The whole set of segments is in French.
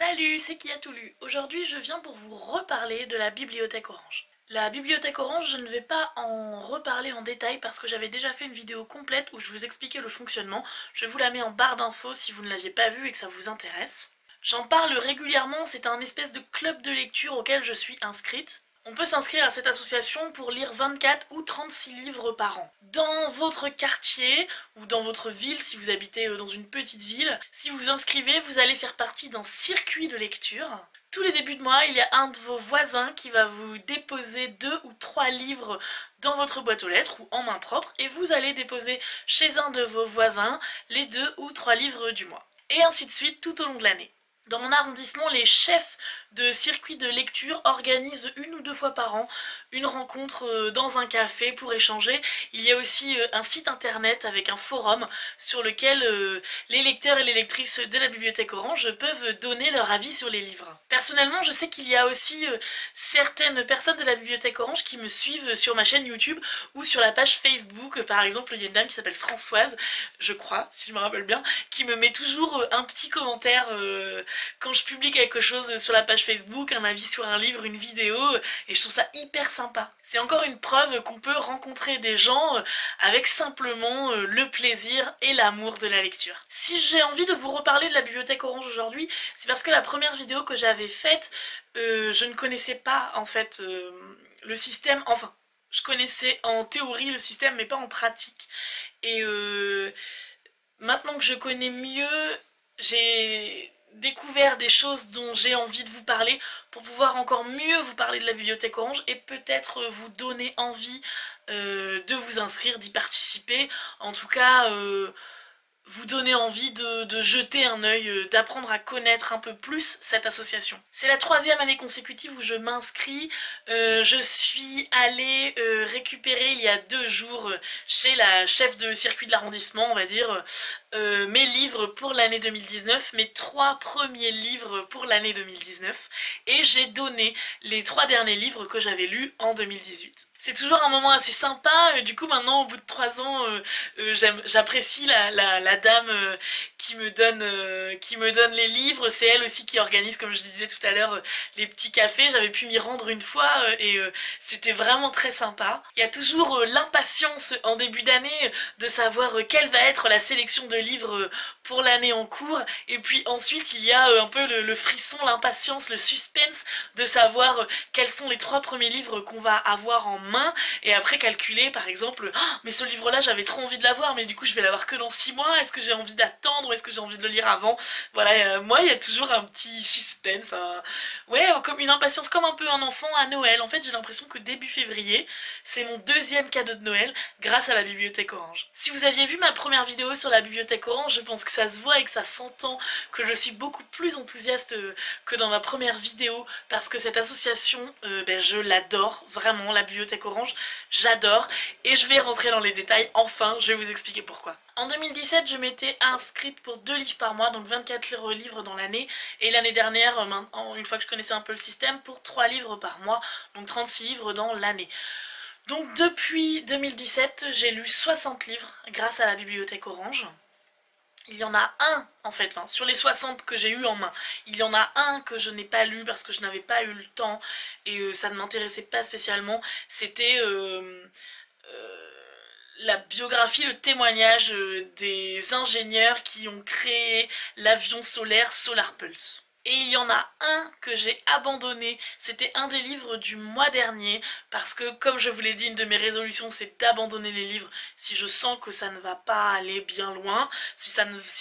Salut, c'est qui Aujourd'hui, je viens pour vous reparler de la Bibliothèque Orange. La Bibliothèque Orange, je ne vais pas en reparler en détail parce que j'avais déjà fait une vidéo complète où je vous expliquais le fonctionnement. Je vous la mets en barre d'infos si vous ne l'aviez pas vue et que ça vous intéresse. J'en parle régulièrement, c'est un espèce de club de lecture auquel je suis inscrite. On peut s'inscrire à cette association pour lire 24 ou 36 livres par an. Dans votre quartier ou dans votre ville, si vous habitez euh, dans une petite ville, si vous vous inscrivez, vous allez faire partie d'un circuit de lecture. Tous les débuts de mois, il y a un de vos voisins qui va vous déposer deux ou trois livres dans votre boîte aux lettres ou en main propre et vous allez déposer chez un de vos voisins les deux ou trois livres du mois. Et ainsi de suite tout au long de l'année. Dans mon arrondissement, les chefs de circuit de lecture organisent une ou deux fois par an une rencontre euh, dans un café pour échanger. Il y a aussi euh, un site internet avec un forum sur lequel euh, les lecteurs et les lectrices de la bibliothèque Orange peuvent donner leur avis sur les livres. Personnellement, je sais qu'il y a aussi certaines personnes de la bibliothèque Orange qui me suivent sur ma chaîne YouTube ou sur la page Facebook. Par exemple, il y a une dame qui s'appelle Françoise, je crois, si je me rappelle bien, qui me met toujours un petit commentaire quand je publie quelque chose sur la page Facebook, un avis sur un livre, une vidéo, et je trouve ça hyper sympa. C'est encore une preuve qu'on peut rencontrer des gens euh, avec simplement euh, le plaisir et l'amour de la lecture. Si j'ai envie de vous reparler de la bibliothèque Orange aujourd'hui, c'est parce que la première vidéo que j'avais faite, euh, je ne connaissais pas en fait le système, enfin, je connaissais en théorie le système mais pas en pratique. Et maintenant que je connais mieux, j'ai découvert des choses dont j'ai envie de vous parler pour pouvoir encore mieux vous parler de la bibliothèque orange et peut-être vous donner envie euh, de vous inscrire, d'y participer. En tout cas, euh, vous donner envie de, jeter un œil, euh, d'apprendre à connaître un peu plus cette association. C'est la troisième année consécutive où je m'inscris. Euh, je suis allée euh, récupérer il y a deux jours chez la chef de circuit de l'arrondissement, on va dire, mes livres pour l'année 2019, mes trois premiers livres pour l'année 2019, et j'ai donné les trois derniers livres que j'avais lus en 2018 c'est toujours un moment assez sympa. Du coup, maintenant, au bout de trois ans, euh, euh, j'apprécie la, la, dame euh, qui me donne qui me donne les livres. C'est elle aussi qui organise, comme je disais tout à l'heure, les petits cafés. J'avais pu m'y rendre une fois et c'était vraiment très sympa. Il y a toujours l'impatience en début d'année de savoir quelle va être la sélection de livres pour l'année en cours. Et puis ensuite, il y a un peu le, frisson, l'impatience, le suspense de savoir quels sont les trois premiers livres qu'on va avoir en main. Et après calculer par exemple oh, mais ce livre là j'avais trop envie de l'avoir mais du coup je vais l'avoir que dans 6 mois. Est-ce que j'ai envie d'attendre? Ou est-ce que j'ai envie de le lire avant voilà euh, moi il y a toujours un petit suspense ouais comme une impatience comme un peu un enfant à Noël. En fait j'ai l'impression que début février c'est mon deuxième cadeau de Noël grâce à la bibliothèque orange. Si vous aviez vu ma première vidéo sur la bibliothèque orange je pense que ça se voit et que ça s'entend que je suis beaucoup plus enthousiaste euh, que dans ma première vidéo parce que cette association euh, ben, je l'adore vraiment la bibliothèque Orange, j'adore et je vais rentrer dans les détails enfin, je vais vous expliquer pourquoi. En 2017, je m'étais inscrite pour deux livres par mois, donc 24 livres dans l'année, et l'année dernière, euh, une fois que je connaissais un peu le système, pour 3 livres par mois, donc 36 livres dans l'année. Donc depuis 2017, j'ai lu 60 livres grâce à la bibliothèque Orange il y en a un en fait, sur les 60 que j'ai eu en main, il y en a un que je n'ai pas lu parce que je n'avais pas eu le temps et euh, ça ne m'intéressait pas spécialement, c'était euh, euh, la biographie, le témoignage des ingénieurs qui ont créé l'avion solaire Solar Pulse. Et il y en a un que j'ai abandonné, c'était un des livres du mois dernier, parce que comme je vous l'ai dit, une de mes résolutions c'est d'abandonner les livres si je sens que ça ne va pas aller bien loin, si,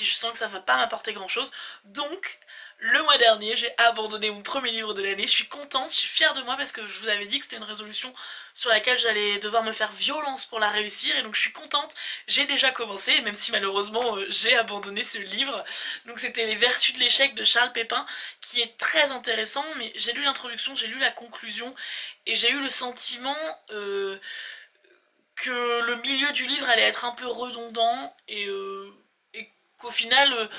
je sens que ça ne va pas m'apporter grand chose. Donc le mois dernier, j'ai abandonné mon premier livre de l'année. Je suis contente, je suis fière de moi parce que je vous avais dit que c'était une résolution sur laquelle j'allais devoir me faire violence pour la réussir. Et donc je suis contente, j'ai déjà commencé, même si malheureusement euh, j'ai abandonné ce livre. Donc c'était Les Vertus de l'échec de Charles Pépin, qui est très intéressant. Mais j'ai lu l'introduction, j'ai lu la conclusion, et j'ai eu le sentiment... Euh, que le milieu du livre allait être un peu redondant et, euh, et qu'au final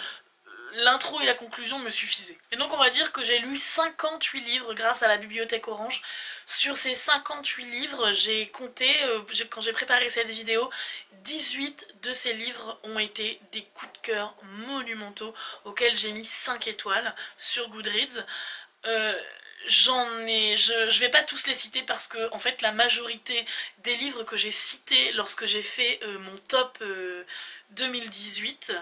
l'intro et la conclusion me suffisaient. Et donc on va dire que j'ai lu 58 livres grâce à la bibliothèque Orange. Sur ces 58 livres, j'ai compté, euh, quand j'ai préparé cette vidéo, 18 de ces livres ont été des coups de cœur monumentaux auxquels j'ai mis 5 étoiles sur Goodreads. Euh, j'en ai, je, je vais pas tous les citer parce que en fait la majorité des livres que j'ai cités lorsque j'ai fait euh, mon top 2018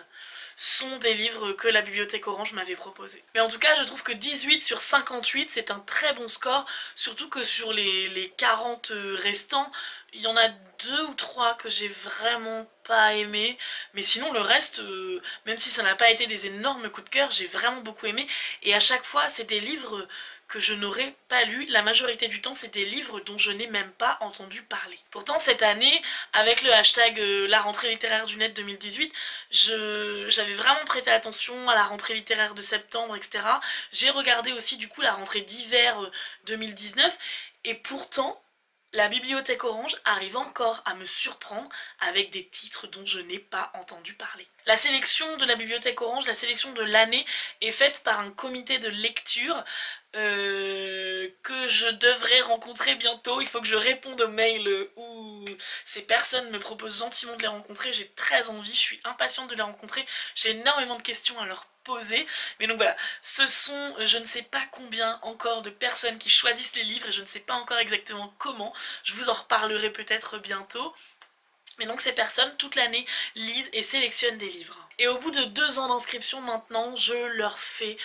sont des livres que la Bibliothèque Orange m'avait proposés. Mais en tout cas, je trouve que 18 sur 58, c'est un très bon score, surtout que sur les, 40 restants, il y en a deux ou trois que j'ai vraiment pas aimé, mais sinon le reste, euh, même si ça n'a pas été des énormes coups de cœur, j'ai vraiment beaucoup aimé, et à chaque fois, c'est des livres que je n'aurais pas lu. La majorité du temps, c'est des livres dont je n'ai même pas entendu parler. Pourtant, cette année, avec le hashtag euh, la rentrée littéraire du net 2018, j'avais vraiment prêté attention à la rentrée littéraire de septembre, etc. J'ai regardé aussi du coup la rentrée d'hiver 2019, euh, et pourtant, la bibliothèque orange arrive encore à me surprendre avec des titres dont je n'ai pas entendu parler. La sélection de la bibliothèque orange, la sélection de l'année est faite par un comité de lecture euh, que je devrais rencontrer bientôt. Il faut que je réponde aux mails où ces personnes me proposent gentiment de les rencontrer. J'ai très envie, je suis impatiente de les rencontrer. J'ai énormément de questions à leur poser. Mais donc voilà, ce sont je ne sais pas combien encore de personnes qui choisissent les livres et je ne sais pas encore exactement comment. Je vous en reparlerai peut-être bientôt. Mais donc ces personnes, toute l'année, lisent et sélectionnent des livres. Et au bout de deux ans d'inscription maintenant, je leur fais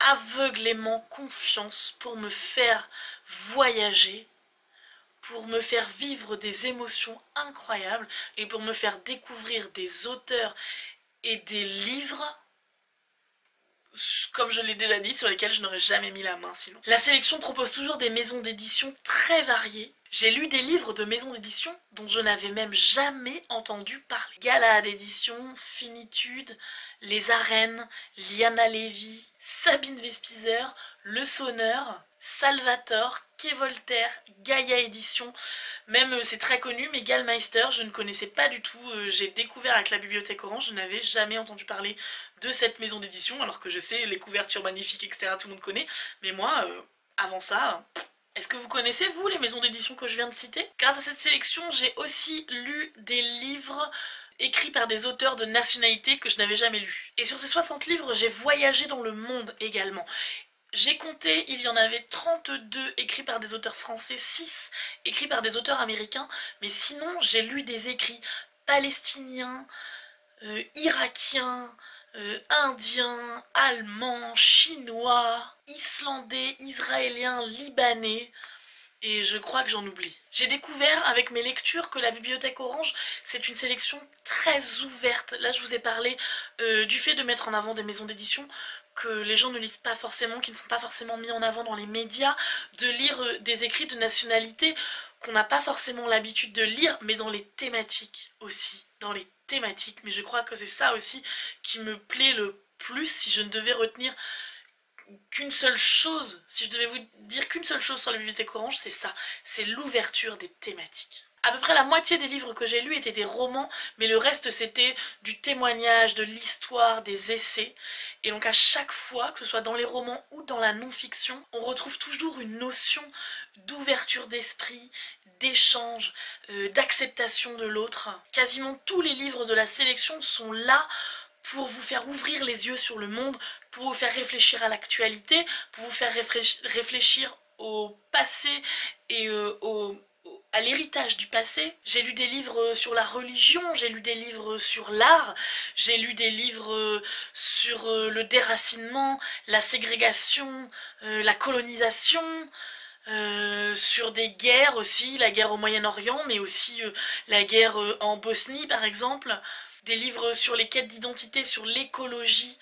aveuglément confiance pour me faire voyager, pour me faire vivre des émotions incroyables et pour me faire découvrir des auteurs et des livres comme je l'ai déjà dit, sur lesquels je n'aurais jamais mis la main sinon. La sélection propose toujours des maisons d'édition très variées. J'ai lu des livres de maisons d'édition dont je n'avais même jamais entendu parler. Galade d'édition, Finitude, Les Arènes, Liana Levy, Sabine Vespizer, Le Sonneur, Salvatore, Quai Voltaire, Gaïa Édition, même euh, c'est très connu, mais Gallmeister, je ne connaissais pas du tout, euh, j'ai découvert avec la Bibliothèque Orange, je n'avais jamais entendu parler de cette maison d'édition, alors que je sais les couvertures magnifiques, etc., tout le monde connaît, mais moi, euh, avant ça, est-ce que vous connaissez, vous, les maisons d'édition que je viens de citer? Grâce à cette sélection, j'ai aussi lu des livres écrits par des auteurs de nationalité que je n'avais jamais lus. Et sur ces 60 livres, j'ai voyagé dans le monde également. J'ai compté, il y en avait 32 écrits par des auteurs français, 6 écrits par des auteurs américains, mais sinon j'ai lu des écrits palestiniens, euh, irakiens, euh, indiens, allemands, chinois, islandais, israéliens, libanais, et je crois que j'en oublie. J'ai découvert avec mes lectures que la bibliothèque orange c'est une sélection très ouverte. Là je vous ai parlé euh, du fait de mettre en avant des maisons d'édition que les gens ne lisent pas forcément, qui ne sont pas forcément mis en avant dans les médias, de lire euh, des écrits de nationalité qu'on n'a pas forcément l'habitude de lire, mais dans les thématiques aussi, dans les thématiques. Mais je crois que c'est ça aussi qui me plaît le plus si je ne devais retenir qu'une seule chose, si je devais vous dire qu'une seule chose sur la bibliothèque orange, c'est ça, c'est l'ouverture des thématiques. À peu près la moitié des livres que j'ai lus étaient des romans, mais le reste c'était du témoignage, de l'histoire, des essais. Et donc à chaque fois, que ce soit dans les romans ou dans la non-fiction, on retrouve toujours une notion d'ouverture d'esprit, d'échange, euh, d'acceptation de l'autre. Quasiment tous les livres de la sélection sont là pour vous faire ouvrir les yeux sur le monde, pour vous faire réfléchir à l'actualité, pour vous faire réfléchir au passé et euh, à l'héritage du passé. J'ai lu des livres sur la religion, j'ai lu des livres sur l'art, j'ai lu des livres sur euh, le déracinement, la ségrégation, euh, la colonisation, euh, sur des guerres aussi, la guerre au Moyen-Orient, mais aussi la guerre en Bosnie par exemple, des livres sur les quêtes d'identité, sur l'écologie.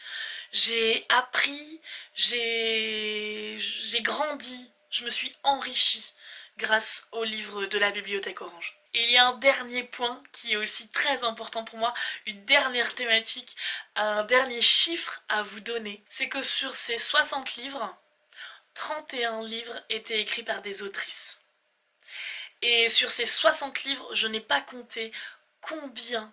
J'ai appris, j'ai grandi, je me suis enrichie grâce au livre de la bibliothèque orange. Et il y a un dernier point qui est aussi très important pour moi, une dernière thématique, un dernier chiffre à vous donner. C'est que sur ces 60 livres, 31 livres étaient écrits par des autrices. Et sur ces 60 livres, je n'ai pas compté combien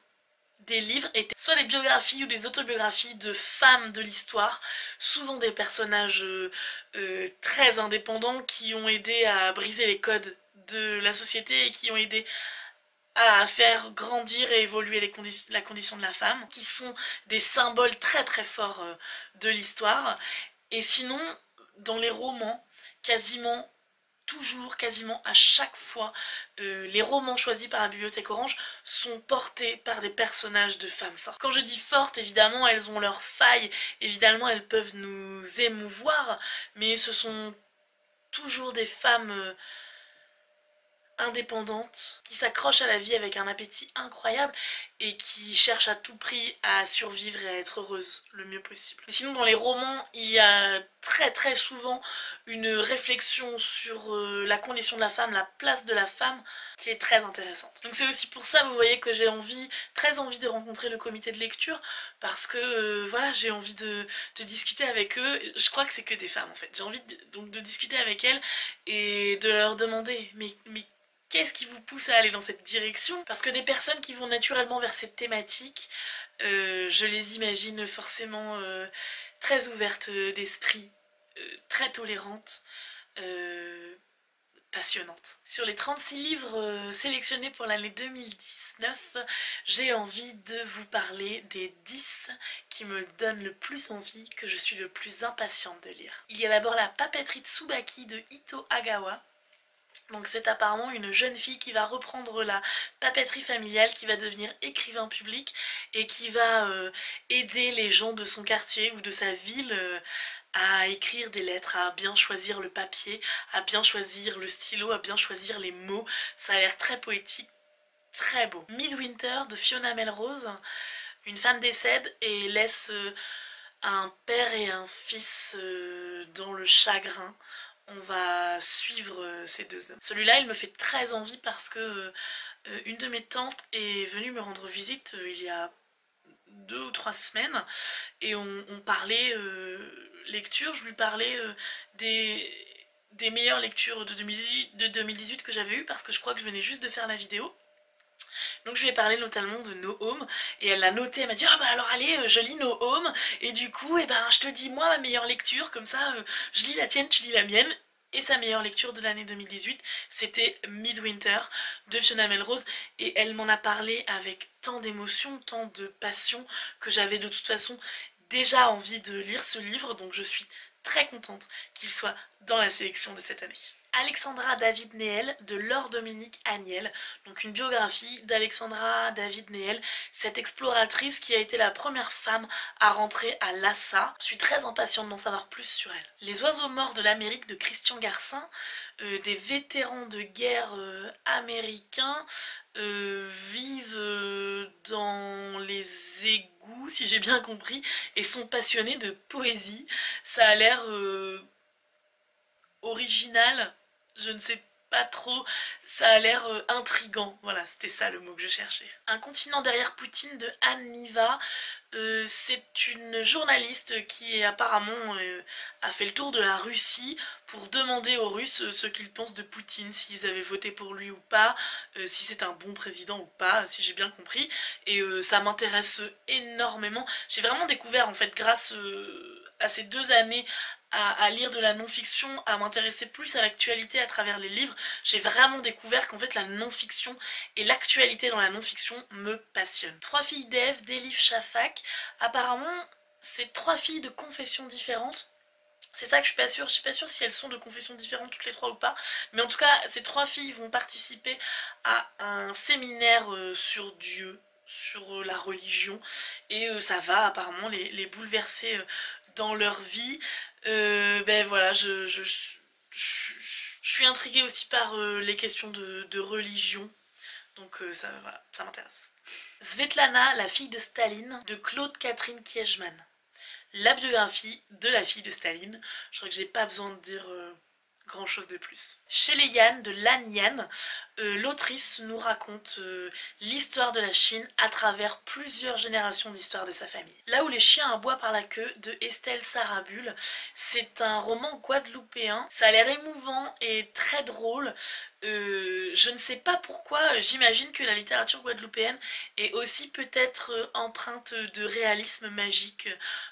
des livres étaient soit des biographies ou des autobiographies de femmes de l'histoire, souvent des personnages euh, euh, très indépendants qui ont aidé à briser les codes de la société et qui ont aidé à faire grandir et évoluer la condition de la femme, qui sont des symboles très très forts euh, de l'histoire. Et sinon, dans les romans, quasiment toujours, quasiment à chaque fois, euh, les romans choisis par la Bibliothèque Orange sont portés par des personnages de femmes fortes. Quand je dis fortes, évidemment, elles ont leurs failles, évidemment, elles peuvent nous émouvoir, mais ce sont toujours des femmes... Euh, indépendante, qui s'accroche à la vie avec un appétit incroyable et qui cherche à tout prix à survivre et à être heureuse le mieux possible. sinon dans les romans, il y a très très souvent une réflexion sur euh, la condition de la femme, la place de la femme, qui est très intéressante. Donc c'est aussi pour ça, vous voyez, que j'ai envie, très envie de rencontrer le comité de lecture, parce que euh, voilà, j'ai envie de, discuter avec eux. Je crois que c'est que des femmes en fait. J'ai envie donc de discuter avec elles et de leur demander, mais qu'est-ce qui vous pousse à aller dans cette direction? Parce que des personnes qui vont naturellement vers cette thématique, euh, je les imagine forcément euh, très ouvertes d'esprit, euh, très tolérantes, passionnantes. Sur les 36 livres sélectionnés pour l'année 2019, j'ai envie de vous parler des 10 qui me donnent le plus envie, que je suis le plus impatiente de lire. Il y a d'abord la papeterie Tsubaki de Ito Agawa, donc c'est apparemment une jeune fille qui va reprendre la papeterie familiale, qui va devenir écrivain public et qui va euh, aider les gens de son quartier ou de sa ville euh, à écrire des lettres, à bien choisir le papier, à bien choisir le stylo, à bien choisir les mots. Ça a l'air très poétique, très beau. Midwinter de Fiona Melrose, une femme décède et laisse euh, un père et un fils dans le chagrin on va suivre ces deux hommes. Celui-là, il me fait très envie parce que euh, une de mes tantes est venue me rendre visite euh, il y a deux ou trois semaines et on, parlait lecture, je lui parlais des, meilleures lectures de 2018, de 2018 que j'avais eues parce que je crois que je venais juste de faire la vidéo. Donc je lui ai parlé notamment de No Home et elle l'a noté, elle m'a dit ah bah alors allez je lis No Home et du coup eh ben je te dis moi ma meilleure lecture comme ça je lis la tienne tu lis la mienne et sa meilleure lecture de l'année 2018, c'était Midwinter de Fiona Melrose. Et elle m'en a parlé avec tant d'émotion, tant de passion, que j'avais de toute façon déjà envie de lire ce livre. Donc je suis très contente qu'il soit dans la sélection de cette année. Alexandra David Néel de Laure Dominique Agnel, donc une biographie d'Alexandra David Néel, cette exploratrice qui a été la première femme à rentrer à Lhasa. Je suis très impatiente d'en savoir plus sur elle. Les oiseaux morts de l'Amérique de Christian Garcin, euh, des vétérans de guerre euh, américains euh, vivent dans les égouts, si j'ai bien compris, et sont passionnés de poésie. Ça a l'air original je ne sais pas trop, ça a l'air euh, intrigant, voilà, c'était ça le mot que je cherchais. Un continent derrière Poutine de Anne Niva, euh, c'est une journaliste qui apparemment euh, a fait le tour de la Russie pour demander aux Russes ce qu'ils pensent de Poutine, s'ils avaient voté pour lui ou pas, si c'est un bon président ou pas, si j'ai bien compris, et ça m'intéresse énormément. J'ai vraiment découvert en fait grâce à ces deux années à, lire de la non-fiction, à m'intéresser plus à l'actualité à travers les livres, j'ai vraiment découvert qu'en fait la non-fiction et l'actualité dans la non-fiction me passionnent. Trois filles d'Ève, d'Elif Shafak, apparemment c'est trois filles de confessions différentes. C'est ça que je suis pas sûre, je suis pas sûre si elles sont de confessions différentes toutes les trois ou pas, mais en tout cas ces trois filles vont participer à un séminaire euh, sur Dieu, sur euh, la religion, et euh, ça va apparemment les bouleverser dans leur vie. Euh, ben voilà, je, suis intriguée aussi par euh, les questions de, religion. Donc euh, ça m'intéresse. Svetlana, la fille de Staline, de Claude Catherine Kiechman. La biographie de la fille de Staline. Je crois que j'ai pas besoin de dire grand chose de plus. Chez les Yan de Lan Yan, euh, l'autrice nous raconte euh, l'histoire de la Chine à travers plusieurs générations d'histoire de sa famille. Là où les chiens aboient par la queue de Estelle Sarabul, c'est un roman guadeloupéen. Ça a l'air émouvant et très drôle. Euh, je ne sais pas pourquoi, j'imagine que la littérature guadeloupéenne est aussi peut-être empreinte de réalisme magique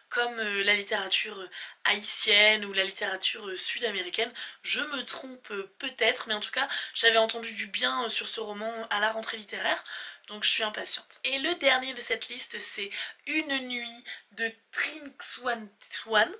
comme la littérature haïtienne ou la littérature sud-américaine. Je me trompe peut-être, mais en tout cas, j'avais entendu du bien sur ce roman à la rentrée littéraire donc je suis impatiente. Et le dernier de cette liste, c'est Une nuit de Trinxuan Twan.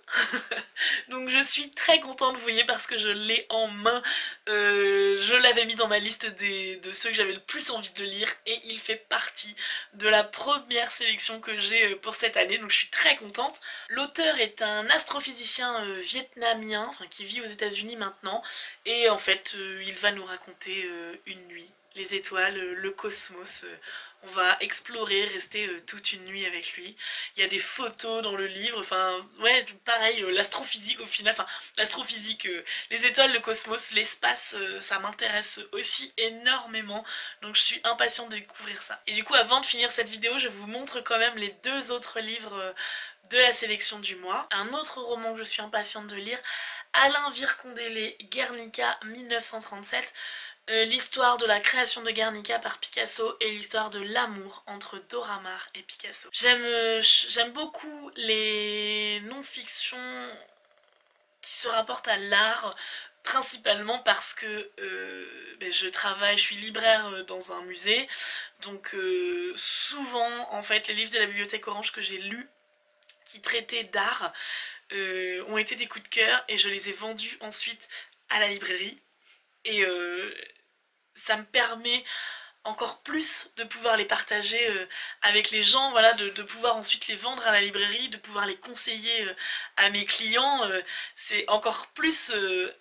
donc je suis très contente, vous voyez, parce que je l'ai en main. Euh, je l'avais mis dans ma liste de ceux que j'avais le plus envie de lire et il fait partie de la première sélection que j'ai euh, pour cette année, donc je suis très contente. L'auteur est un astrophysicien euh, vietnamien, qui vit aux états unis maintenant, et en fait il va nous raconter une nuit les étoiles, euh, le cosmos. Euh, on va explorer, rester euh, toute une nuit avec lui. Il y a des photos dans le livre, enfin, ouais, pareil, l'astrophysique au final, enfin, l'astrophysique, les étoiles, le cosmos, l'espace, ça m'intéresse aussi énormément, donc je suis impatiente de découvrir ça. Et du coup, avant de finir cette vidéo, je vous montre quand même les deux autres livres de la sélection du mois. Un autre roman que je suis impatiente de lire, Alain Virkondélé, Guernica 1937. Euh, l'histoire de la création de Guernica par Picasso et l'histoire de l'amour entre Dora Maar et Picasso. J'aime euh, j'aime beaucoup les non-fictions qui se rapportent à l'art, principalement parce que euh, ben, je travaille, je suis libraire dans un musée, donc souvent en fait les livres de la bibliothèque Orange que j'ai lus qui traitaient d'art ont été des coups de cœur et je les ai vendus ensuite à la librairie et ça me permet encore plus de pouvoir les partager euh, avec les gens, voilà, de, pouvoir ensuite les vendre à la librairie, de pouvoir les conseiller euh, à mes clients, euh, c'est encore plus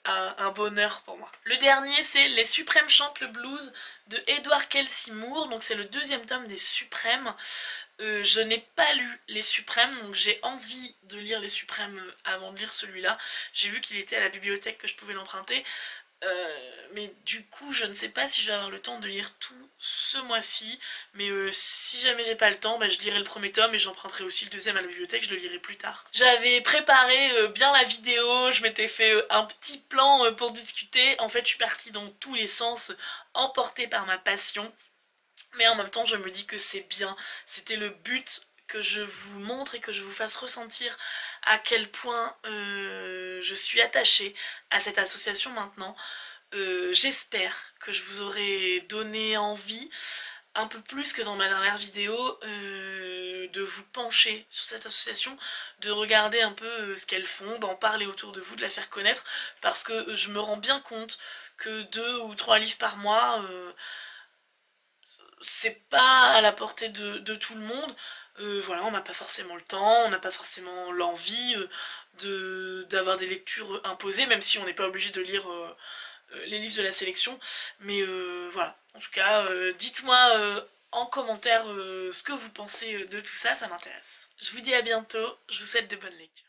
un, bonheur pour moi. Le dernier c'est Les Suprêmes chantent le blues de Edward Kelsey Moore, donc c'est le deuxième tome des Suprêmes. je n'ai pas lu Les Suprêmes, donc j'ai envie de lire Les Suprêmes avant de lire celui-là. J'ai vu qu'il était à la bibliothèque que je pouvais l'emprunter. Euh, mais du coup je ne sais pas si je vais avoir le temps de lire tout ce mois-ci mais euh, si jamais j'ai pas le temps bah, je lirai le premier tome et j'emprunterai aussi le deuxième à la bibliothèque je le lirai plus tard. J'avais préparé euh, bien la vidéo je m'étais fait un petit plan pour discuter. En fait je suis partie dans tous les sens emportée par ma passion. Mais en même temps je me dis que c'est bien. C'était le but que je vous montre et que je vous fasse ressentir à quel point euh, je suis attachée à cette association maintenant. Euh, j'espère que je vous aurai donné envie, un peu plus que dans ma dernière vidéo, euh, de vous pencher sur cette association, de regarder un peu ce qu'elles font, d'en parler autour de vous, de la faire connaître, parce que je me rends bien compte que deux ou trois livres par mois, c'est pas à la portée de tout le monde, euh, voilà, on n'a pas forcément le temps, on n'a pas forcément l'envie euh, d'avoir des lectures imposées, même si on n'est pas obligé de lire euh, les livres de la sélection. Mais voilà, en tout cas, dites-moi en commentaire ce que vous pensez de tout ça, ça m'intéresse. Je vous dis à bientôt, je vous souhaite de bonnes lectures.